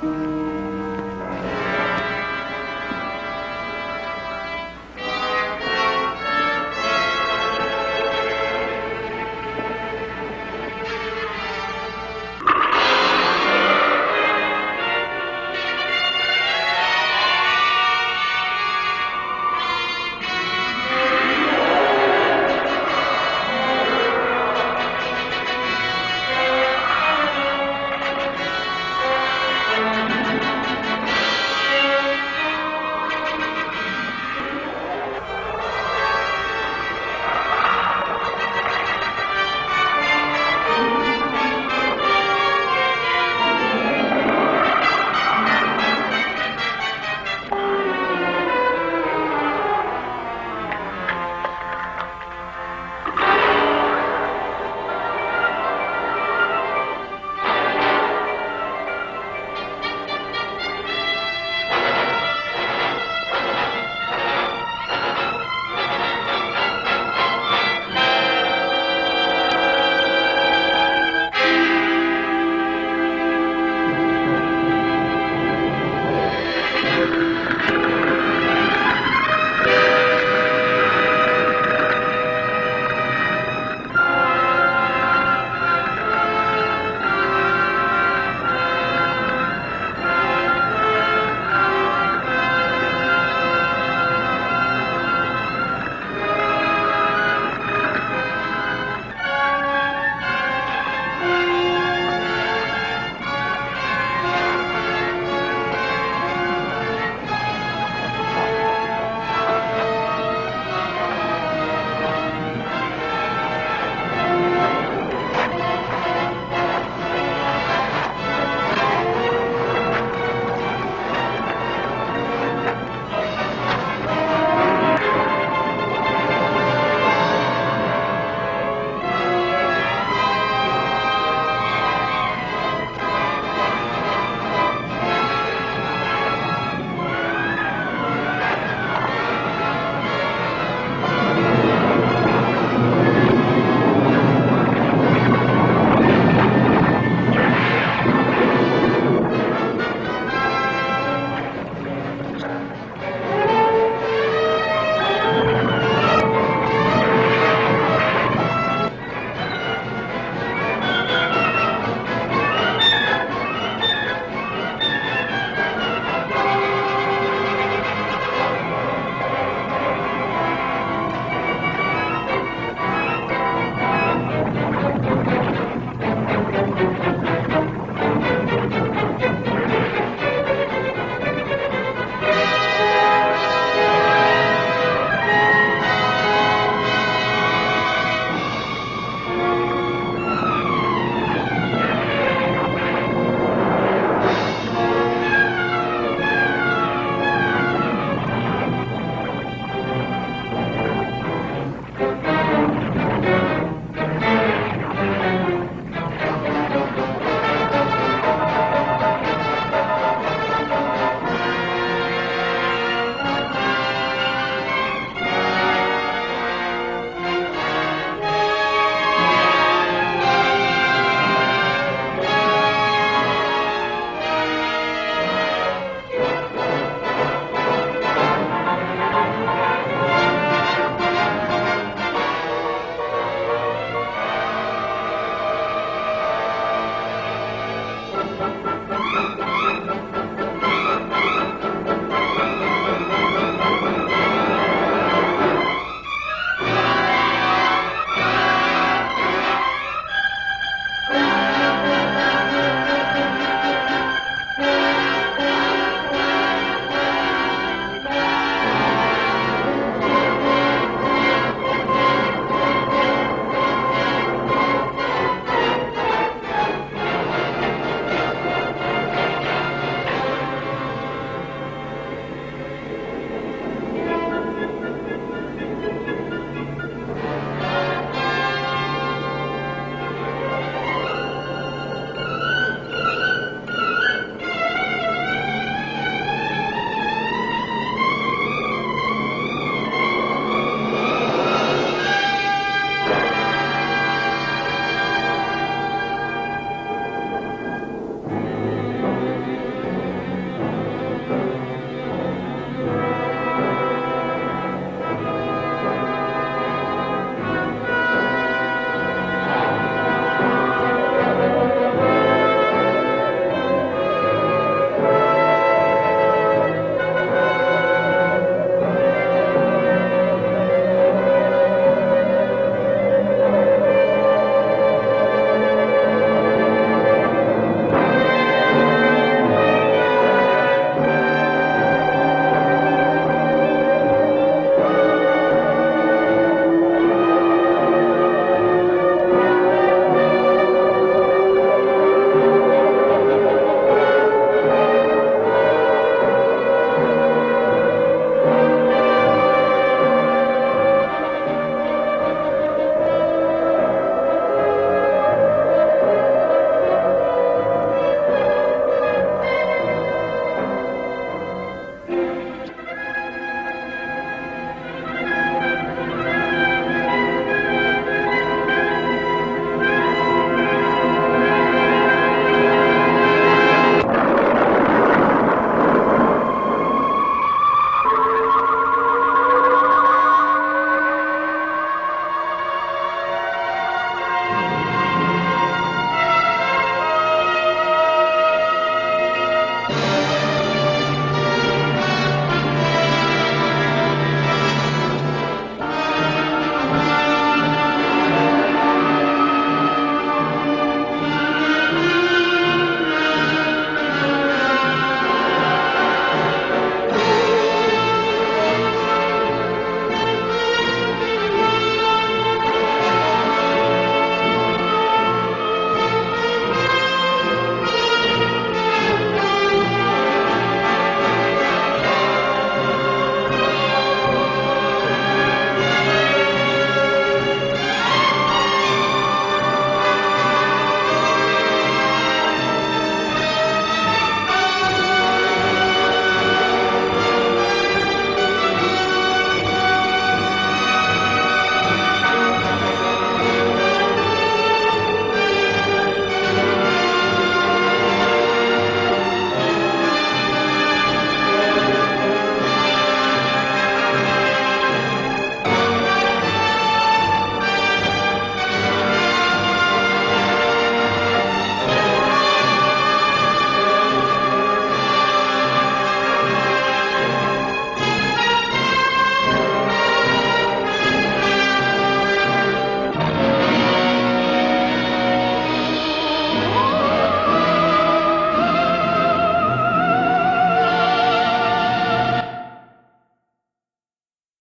嗯。